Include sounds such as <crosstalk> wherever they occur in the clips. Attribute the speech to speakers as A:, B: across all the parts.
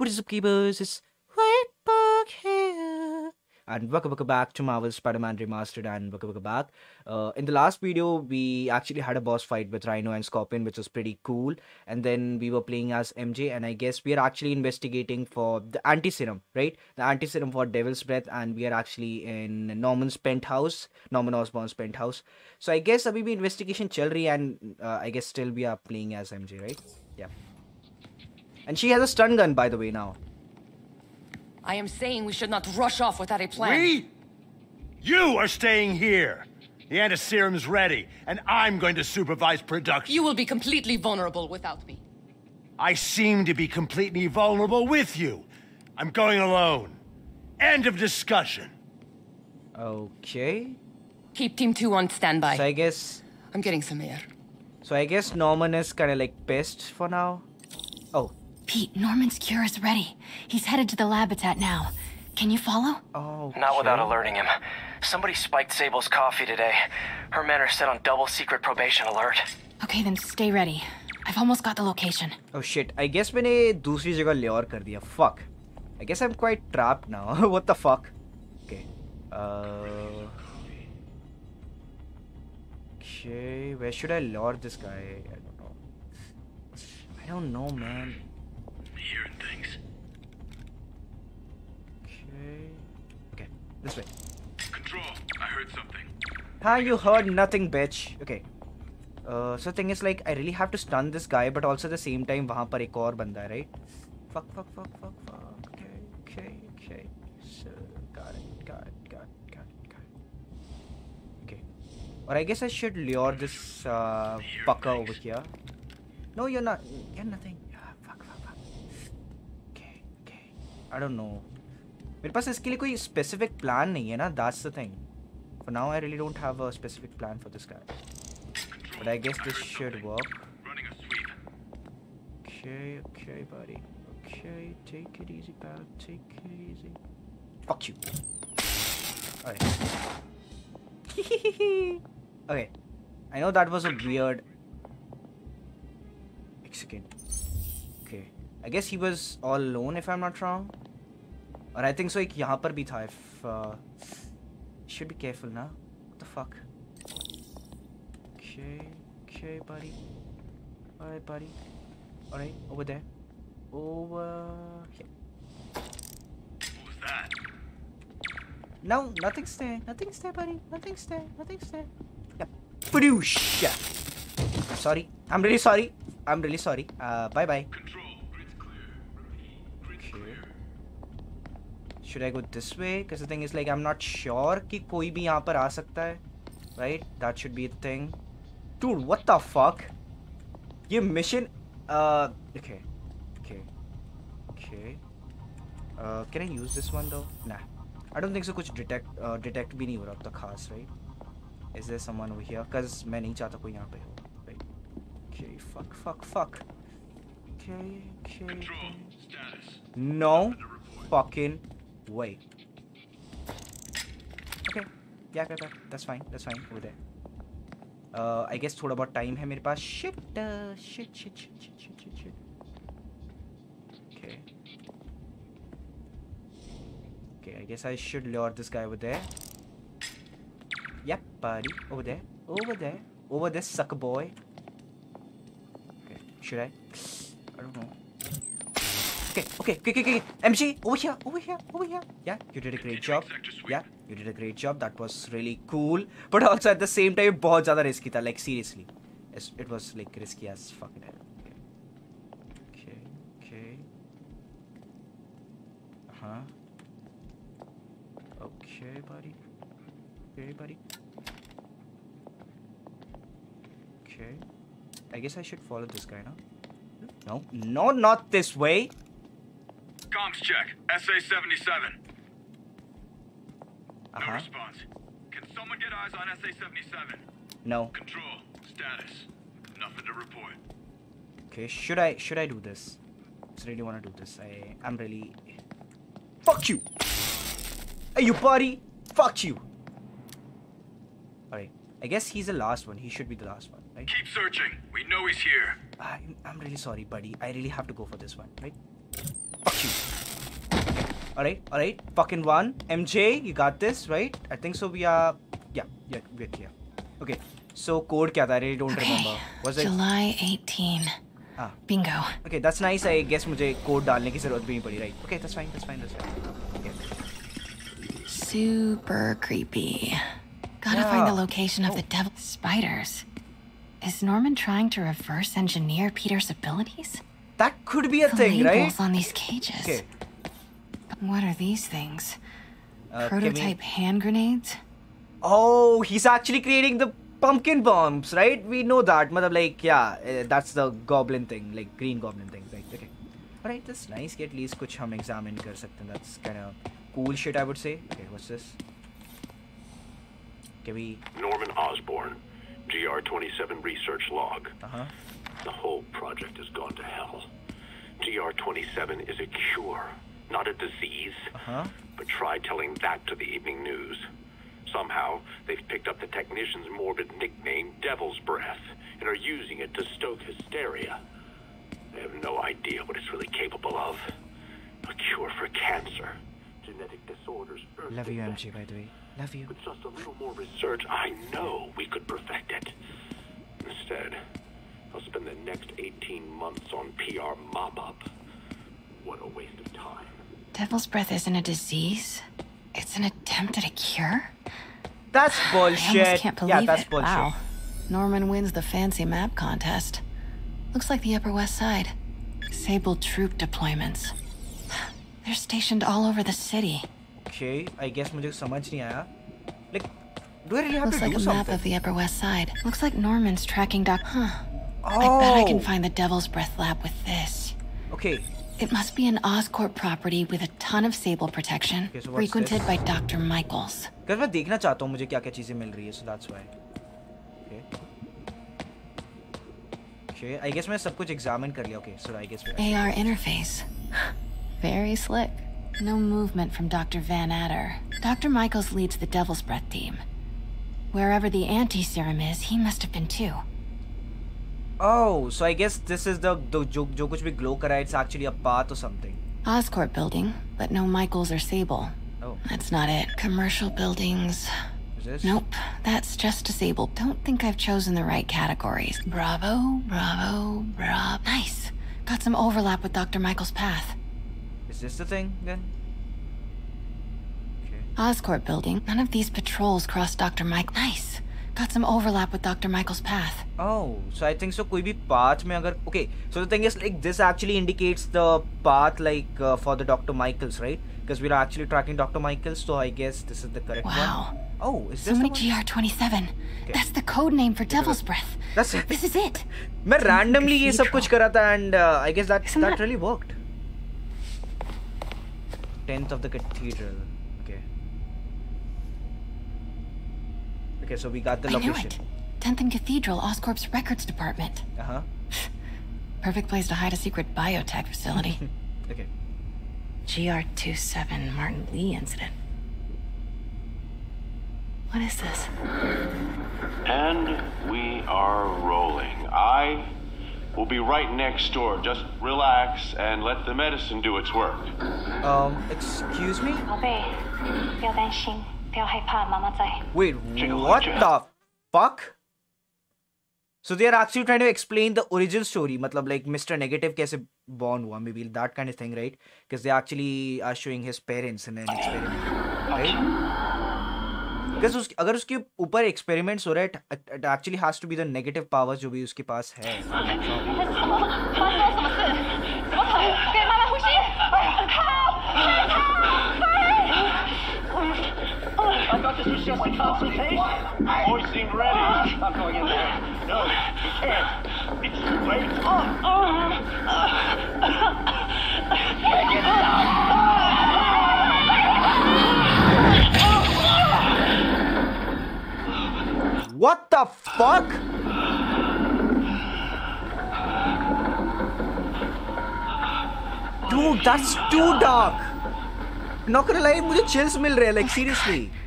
A: What is up, keepers? It's here. And welcome, welcome back to Marvel Spider-Man Remastered and welcome, welcome back. Uh, in the last video, we actually had a boss fight with Rhino and Scorpion, which was pretty cool. And then we were playing as MJ and I guess we are actually investigating for the anti-serum, right? The anti-serum for Devil's Breath and we are actually in Norman's penthouse, Norman Osborn's penthouse. So I guess we be investigation chal and uh, I guess still we are playing as MJ, right? Yeah. And she has a stun gun, by the way, now.
B: I am saying we should not rush off without a plan.
C: We? You are staying here. The antiserum's ready, and I'm going to supervise production.
B: You will be completely vulnerable without me.
C: I seem to be completely vulnerable with you. I'm going alone. End of discussion.
A: Okay.
B: Keep Team 2 on standby.
A: So I guess
B: I'm getting some air.
A: so I guess Norman is kind of like pissed for now.
D: Pete, Norman's cure is ready. He's headed to the lab it's at now. Can you follow?
A: Oh. Okay.
E: Not without alerting him. Somebody spiked Sable's coffee today. Her men are set on double secret probation alert.
D: Okay, then stay ready. I've almost got the location.
A: Oh shit, I guess मैंने दूसरी जगह layer कर दिया. Fuck. I guess I'm quite trapped now. <laughs> what the fuck? Okay. Uh... Okay, where should I lure this guy? I don't know. I don't know, man
C: Hearing things.
A: Okay. Okay. This way.
C: Control, I heard something.
A: Huh, you heard nothing, bitch. Okay. Uh, so thing is like I really have to stun this guy, but also at the same time वहाँ पर एक और बंदा है, right? Fuck, fuck, fuck, fuck, fuck. Okay, okay, okay. So got it, got it, got it, got it, got it. Okay. Or I guess I should lure this uh, fucker over here. No, you're not. You're nothing. okay. I don't know. मेरे पास इसके लिए कोई specific plan नहीं है ना. That's the thing. For now, I really don't have a specific plan for this guy. But I guess this should work.
C: Running a sweep.
A: Okay, okay, buddy. Okay, take it easy, pal. Take it easy. Fuck you. Alright. <laughs> okay. I know that was a weird. एक second. Okay. I guess he was all alone if I'm not wrong. Or I think so एक यहाँ पर भी था uh, should be careful now. What the fuck? Okay, okay, buddy. Alright, buddy. Alright, over there. Over here.
C: What was that?
A: No, nothing's there. Nothing's there, buddy. Nothing's there. Nothing's there. Yeah. Produce. I'm sorry. I'm really sorry. I'm really sorry. Uh, bye bye. Should I go this way कैसे thing is like I am not sure कि कोई भी यहाँ पर आ सकता है right that should be thing to what the fuck ये mission okay okay okay can I use this one दो ना आई डोंट थिंक सो कुछ डिटेक्ट डिटेक्ट uh, भी नहीं हो रहा अब तक खास right is there someone over here cause मैं नहीं चाहता कोई यहाँ पे हो right okay fuck fuck fuck okay okay
C: no status.
A: Fucking way. Okay. Yeah, yeah, yeah. That's fine. That's fine. Over there. Uh, I guess थोड़ा बहुत time है मेरे पास. Shit. Uh, shit. Shit. Shit. Shit. Shit. Shit. Shit. Okay. Okay. I guess I should lure this guy over there. Yep, buddy. Over there. Over there. Over there, sucker boy. Okay. Should I? I don't know. Okay, okay, okay, okay, okay. MJ, over here, over here, over here. Yeah, you did a great job. Yeah, you did a great job. That was really cool. But also at the same time, बहुत ज़्यादा risky था. Like seriously, it was like risky as fuck. Okay, okay, okay. Huh. Okay, buddy. Okay, buddy. Okay. I guess I should follow this guy now. No, no, not this way.
C: Comms check. SA-77. No
A: Uh-huh.
C: response. Can someone get eyes on SA-77?
A: No.
C: Control, status. Nothing to report.
A: Okay, should I should I do this? I really want to do this. I I'm really. Fuck you. Hey, you buddy. Fuck you. Alright. I guess he's the last one. He should be the last one, right?
C: Keep searching. We know he's here.
A: I'm, I'm really sorry, buddy. I really have to go for this one, right? Fuck you. Alright, alright. Fucking one. MJ, you got this, right? I think so. We are. Yeah, yeah, we're clear. Okay. So code kya tha? I really don't
D: Okay.
A: remember. Was it?
D: July 18.
A: Ah.
D: Bingo.
A: Okay, that's nice. I guess मुझे code डालने की जरूरत भी नहीं पड़ी, right? Okay, that's fine. That's fine. That's fine. Okay.
D: Super creepy. Gotta find the
A: Yeah.
D: location of the devil spiders. Is Norman trying to reverse engineer Peter's abilities?
A: That could be a
D: the
A: thing,
D: labels
A: right?
D: on these cages.
A: Okay.
D: What are these things?
A: Uh, Prototype we...
D: hand grenades?
A: Oh, he's actually creating the pumpkin bombs, right? We know that. Mother, like, yeah, eh, that's the goblin thing, like green goblin thing. right? okay. Alright, that's nice. At least kuch hum examine kar sakte That's kind of cool shit, I would say. Okay, what's this? Can we...
F: Norman Osborn, GR27 research log.
A: Uh-huh.
F: The whole project has gone to hell. GR27 is a cure, not a disease.
A: Uh huh.
F: But try telling that to the evening news. Somehow, they've picked up the technician's morbid nickname, Devil's Breath, and are using it to stoke hysteria. They have no idea what it's really capable of. A cure for cancer, genetic disorders,
A: Love you. MJ. By the way, love you.
F: With just a little more research, I know we could perfect it. Instead, I'll spend the next 18 months on PR mop-up. What a waste of time.
D: Devil's breath isn't a disease. It's an attempt at a cure?
A: That's
D: I
A: bullshit. <sighs>
D: almost can't believe
A: yeah, that's
D: it.
A: bullshit.
D: Wow. Norman wins the fancy map contest. Looks like the Upper West Side. Sable troop deployments. <sighs> They're stationed all over the city.
A: Okay, I guess मुझे समझ नहीं आया. Like, do I really have
D: Looks
A: to
D: like
A: do
D: a map
A: something?
D: of the Upper West Side. Looks like Norman's tracking Doc. Huh. I bet I can
A: Oh.
D: find the Devil's Breath lab with this.
A: Okay,
D: It must be an Oscorp property with a ton of Sable protection,
A: Okay, so what's
D: frequented
A: this?
D: by Dr. Michaels.
A: because मैं देखना चाहता हूँ मुझे क्या क्या चीजें मिल रही है, so that's why. Okay. Okay, I guess मैं सब कुछ examine कर लिया. Okay, so I guess we're.
D: AR interface. <laughs> Very slick. No movement from Dr. Van Adder. Dr. Michaels leads the Devil's Breath team. Wherever the anti-serum is, he must have been too.
A: Oh, so I guess this is the, the jo, jo kuch bhi glow kara, it's actually a path or something.
D: Oscorp building, but no Michaels or Sable.
A: Oh.
D: That's not it. Commercial buildings. Nope, that's just disabled. Don't think I've chosen the right categories. Bravo, bravo, bravo. Nice. Got some overlap with Dr. Michael's path.
A: Is this the thing, then? Okay.
D: Oscorp building. None of these patrols cross Dr. Mike. Nice Got some overlap with Dr. Michael's path.
A: Oh, so I think so कोई भी path में अगर okay, so the thing is like this actually indicates the path like uh, for the Dr. Michaels, right? Because we're actually tracking Dr. Michaels, so I guess this is the correct
D: Wow.
A: one. Oh, is
D: So
A: this
D: many
A: the one?
D: GR27. That's the code name for Devil's Breath.
A: That's
D: This is it. <laughs>
A: मैं randomly ये सब कुछ
D: Cathedral.
A: करा था and uh, I guess that
D: Isn't
A: that
D: that-
A: really worked. Tenth of the cathedral. Okay, so we got the
D: I knew
A: location.
D: it. 10th and Cathedral, Oscorp's records department.
A: Uh huh. <sighs>
D: Perfect place to hide a secret biotech facility. <laughs>
A: Okay.
D: GR27 Martin Lee incident. What is this?
G: And we are rolling. I will be right next door. Just relax and let the medicine do its work.
A: Um, excuse me.
H: 宝贝，不要担心， 不要害怕，妈妈在。
A: Wait,
G: Take a look,
A: what
G: Jeff.
A: the fuck? So they are actually trying to explain the origin story, मतलब like Mr. Negative कैसे born हुआ, maybe that kind of thing, right? Because they actually are showing his parents in an experiment, right? Because उस, अगर उसके ऊपर experiments हो रहे हैं, it, it actually has to be the negative powers जो भी उसके पास है.
G: this was just a consultation. Boys seem ready. I'm going in there. No, you can't. It's too late.
A: What the fuck? Dude, that's too dark. Not gonna lie, मुझे chills मिल रहे हैं, like seriously.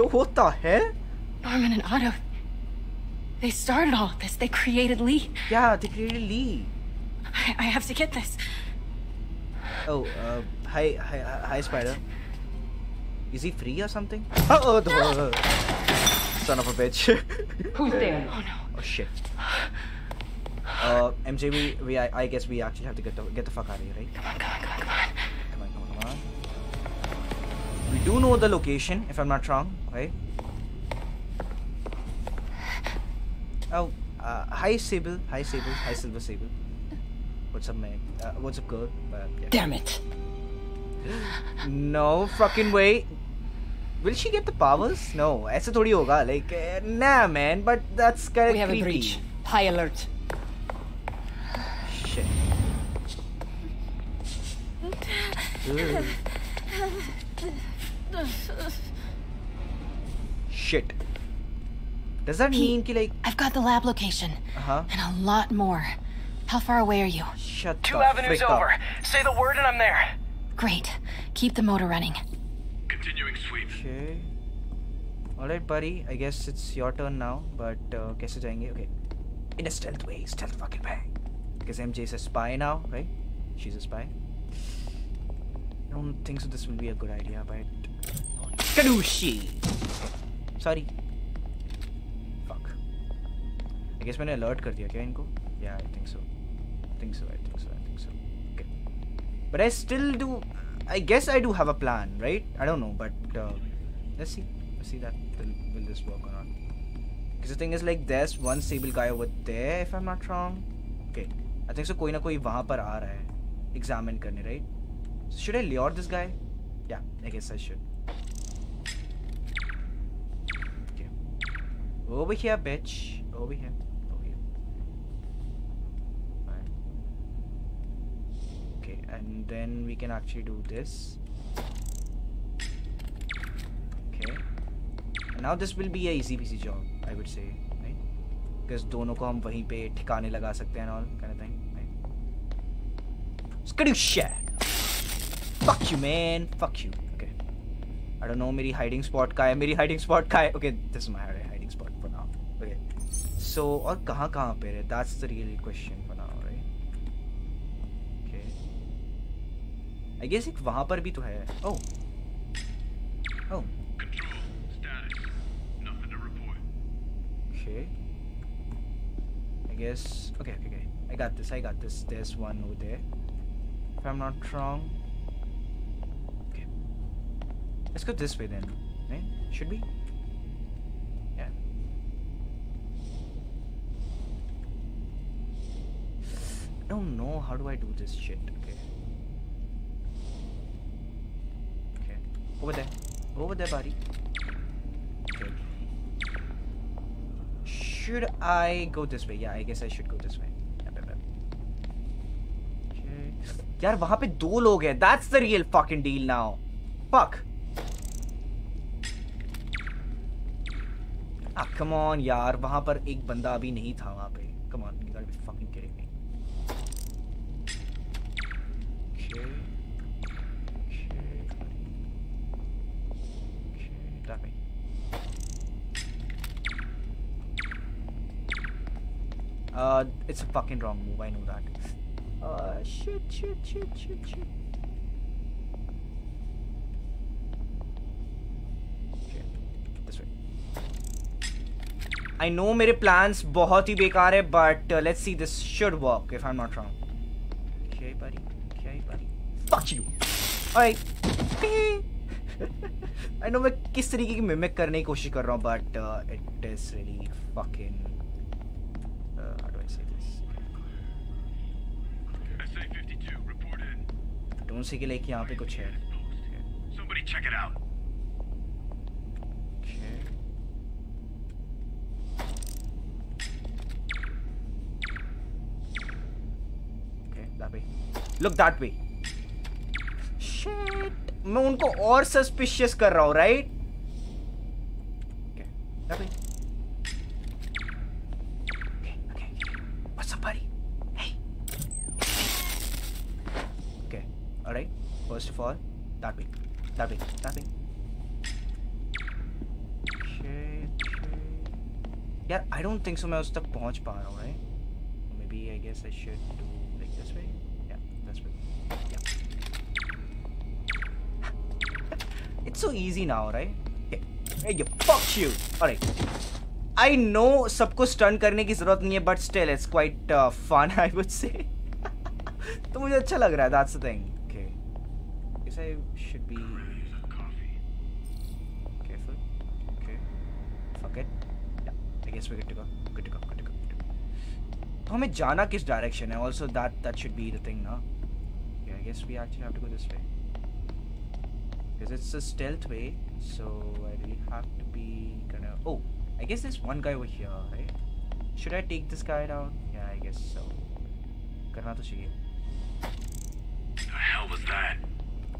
A: <laughs> What the hell?
D: Norman and Otto. They started all of this. They created Lee.
A: Yeah, they created Lee.
D: I, I have to get this.
A: Oh, uh, hi, hi, hi, Spider. Is he free or something? Oh, oh <laughs> the son of a bitch. <laughs>
B: Who's there?
D: Oh no.
A: oh shit. Uh, MJ, we, we I, I guess we actually have to get the get the fuck out of here, right?
D: Come on, come on, come on, come on.
A: We do know the location, if I'm not wrong, right? Oh, uh, hi Sable, hi Sable, hi Silver Sable. What's up, man? Uh, what's up, girl? Uh, yeah.
B: Damn it.
A: No fucking way. Will she get the powers? No, ऐसा थोड़ी होगा. Like, uh, nah, man. But that's kind of
B: We have
A: creepy.
B: a breach. High alert.
A: Shit. Ugh. <laughs> Shit. Does that Pete, mean ki, like
D: I've got the lab location.
A: Uh -huh.
D: And a lot more. How far away are you?
A: Shut
E: Two avenues over.
A: Up.
E: Say the word and I'm there.
D: Great. Keep the motor running.
F: Continuing sweep.
A: Okay. Alright, buddy. I guess it's your turn now. But uh guess it's okay. In a stealth way, stealth fucking way. Because MJ's a spy now, right? She's a spy. I don't think so this will be a good idea, but Kadushi. Sorry. Fuck. I guess मैंने alert कर दिया क्या इनको? Yeah, I think so. I think so. I think so. I think so. Okay. But I still do. I guess I do have a plan, right? I don't know, but uh, let's see. Let's see that will, will this work or not. Because the thing is, like, there's one sable guy over there, if I'm not wrong. Okay, I think so. कोई ना कोई वहाँ पर आ रहा है, examine करने, right? So should I lure this guy? Yeah, I guess I should. Over here, bitch. Over here. Over here. Alright. Okay, and then we can actually do this. Okay. And now this will be a easy peasy job, I would say, right? Because दोनों को हम वहीं पे ठिकाने लगा सकते हैं and all kind of thing, right? Skadoosh! Fuck you, man. Fuck you. Okay. I don't know मेरी hiding spot का है मेरी hiding spot का है okay this is my hi- So और कहाँ कहाँ पे है that's the real question for now right okay I guess एक वहाँ पर भी तो है oh oh okay I guess okay okay okay I got this I got this there's one over there if I'm not wrong okay let's go this way then right should we don't know how do I do this shit okay okay over there over there buddy okay should I go this way? Yeah, I guess I should go this way. यार वहाँ पे दो लोग हैं. The real fucking deal now. Fuck. Ah, come on यार वहाँ पर एक बंदा अभी नहीं था वहाँ पे. Okay, that way. Uh, it's a fucking wrong move. I know that. Uh, shit, shit, shit, shit, shit. Okay, this way. I know मेरे plans बहुत ही बेकार है, but uh, let's see. This should work if I'm not wrong. Okay, buddy. Okay, buddy. Fuck you. Alright. <laughs> I know मैं किस तरीके की mimic करने की कोशिश कर रहा हूँ but it is really fucking के लिए यहाँ पे कुछ है।
F: Somebody check it out.
A: Look that way. मैं उनको और सस्पिशियस कर रहा हूँ right okay. okay, okay. hey. hey. Alright, first of all, that way, that way, that way. यार आई डोंट थिंक सो मैं उस तक पहुँच पा रहा हूँ right maybe I guess I should do It's so easy now, right? Hey, you fuck you. Alright. I know सबको stun करने की ज़रूरत नहीं है but still it's quite fun I would say तो मुझे अच्छा लग रहा है thing okay if I should be careful तो हमें जाना किस डायरेक्शन है? Also that that should be the ना I guess we actually have to go this way because it's a stealth way so I really have to be gonna oh I guess there's one guy over here right should I take this guy down yeah I guess so करना तो चाहिए
F: The hell was that?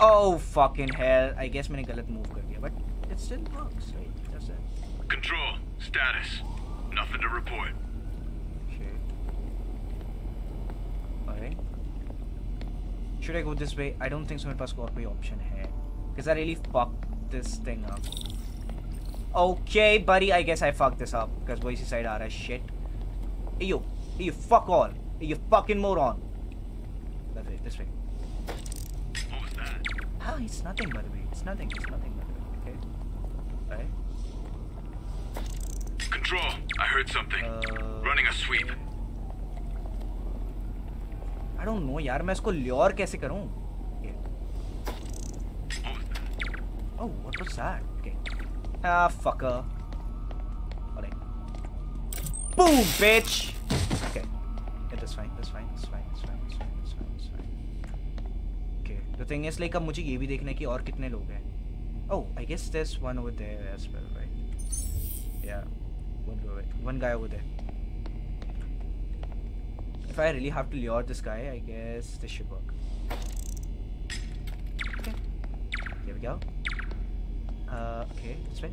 A: oh fucking hell I guess मैंने गलत move कर दिया but it still works right that's it
F: Control. Status. Nothing to report.
A: Okay. Alright. Should I go this way? I don't think so मेरे पास और कोई option है. Because I really fucked this thing up. Okay, buddy, I guess I fucked this up. Because वो इसी side आ रहा है. Shit. Hey you. Hey you fuck all. Hey you fucking moron. That way, this way.
F: What was that?
A: Ah, it's nothing by the way. It's nothing. It's nothing by the way. Okay. Alright.
F: Control. I heard something.
A: Uh,
F: Running a sweep.
A: I don't know यार मैं इसको lure कैसे करूं? Oh, what was that? Okay. Ah, fucker. Alright. Boom, bitch! Okay. Yeah, that's fine, that's fine, that's fine, that's fine, that's fine, that's fine, that's fine. Okay. The thing is, like, अब मुझे ये भी देखना है कि और कितने लोग हैं. Oh, I guess there's one over there as well, right? Yeah. One guy, one guy over there. If I really have to lure this guy, I guess this should work. Okay. Here we go. Uh, okay, this way.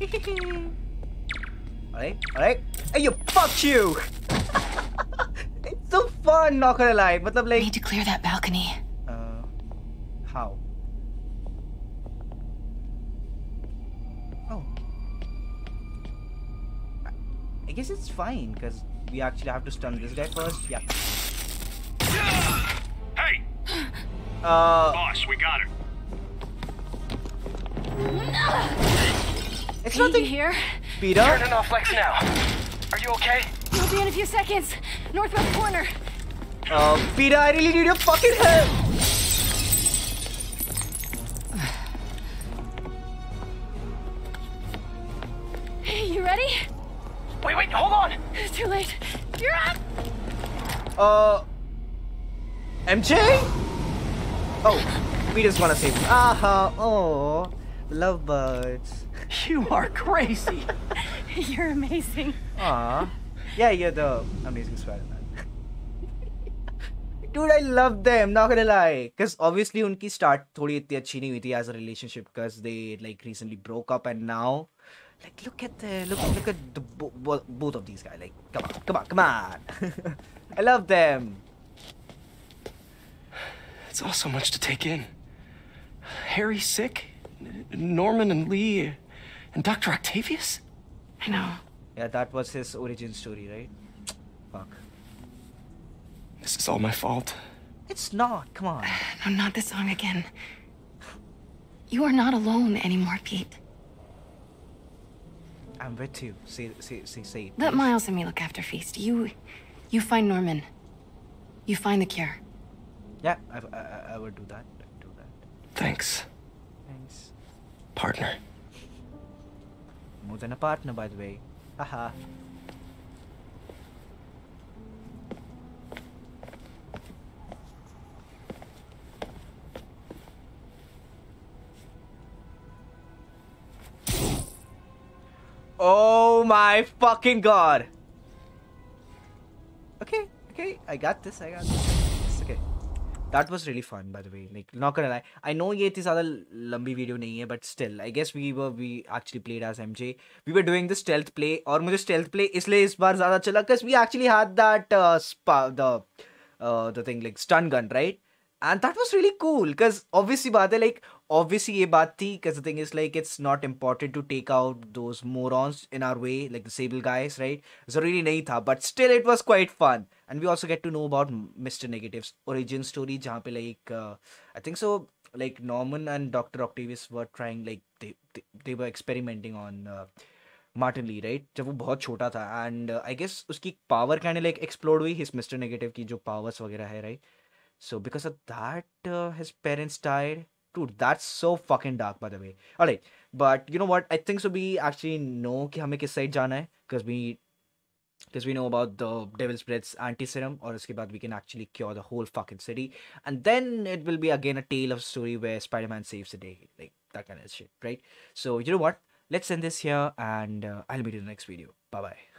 A: <laughs> alright, alright. Hey, you, fuck you! <laughs> it's so fun, not gonna lie. Matlab,
D: I
A: like,
D: need to clear that balcony.
A: uh, how? Oh. I- I guess it's fine, because we actually have to stun this guy first. Yeah.
F: Hey! <gasps>
A: Uh,
F: Boss, we got her.
A: It's
H: Pete, you
A: nothing.
H: here?
A: Peter?
E: Turning off Lex now. Are you okay?
H: We'll be in a few seconds. Northwest corner.
A: Uh, Peter, I really need your fucking help!
H: Hey, you ready?
E: Wait, wait, hold on!
H: It's too late. You're up!
A: Uh, MJ? Oh, we just want to save Uh-huh. oh, love bugs. <laughs>
E: You are crazy. <laughs>
H: you're amazing.
A: Aw. Yeah, you're the amazing Spider-Man. <laughs> Dude, I love them, not gonna lie. Because obviously, unki start thodi itni achhi nahi hui as a relationship because they like recently broke up and now. Like, look at the, look, look at the, bo bo both of these guys. Like, come on, come on, come on. I love them.
E: It's all so much to take in. Harry sick, Norman and Lee, and Dr. Octavius?
D: I know.
A: yeah that was his origin story right fuck
E: This is all my fault.
A: it's not come on <sighs>
D: No, not this song again. You are not alone anymore, Pete.
A: I'm with you say say say say
D: Let
A: please.
D: Miles and me look after Feast. You, you find Norman. You find the cure.
A: yeah I, I, I- I would do that do that
E: Thanks,
A: thanks
E: partner.
A: More than a partner, by the way. Haha. Oh my fucking god! Okay, okay, I got this, I got this. That was really fun by the way like not कर I no ये इतनी ज़्यादा लंबी video नहीं है but still I guess we were we actually played as MJ we were doing the stealth play और मुझे stealth play इसलिए इस बार ज़्यादा चला because we actually had that the thing like stun gun right And that was really cool, because obviously बात है like obviously ये बात थी, because the thing is like it's not important to take out those morons in our way, like the Sable guys, right? ज़रूरी नहीं था, but still it was quite fun. And we also get to know about Mr. Negative's origin story, जहाँ पे like uh, I think so like Norman and Dr. Octavius were trying like they they, they were experimenting on uh, Martin Lee, right? जब वो बहुत छोटा था and uh, I guess उसकी power kind of like explode हुई his Mr. Negative की जो powers वगैरह है, right? So because of that, uh, his parents died. Dude, that's so fucking dark, by the way. Alright, but you know what? I think so. We actually know कि हमें किस side जाना है, because we because we know about the devil's breath's anti-serum और उसके बाद we can actually cure the whole fucking city and then it will be again a tale of story where spider-man saves the day like that kind of shit right so you know what let's end this here and uh, i'll meet you in the next video bye bye